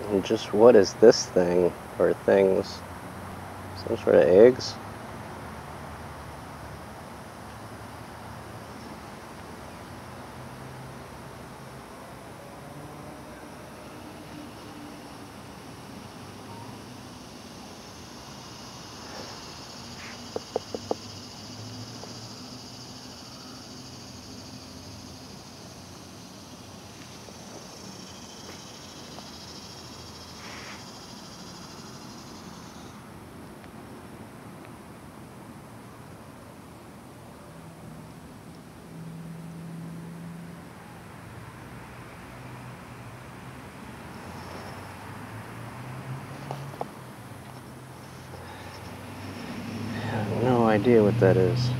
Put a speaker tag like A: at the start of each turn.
A: And just what is this thing or things? Some sort of eggs? Idea what that is.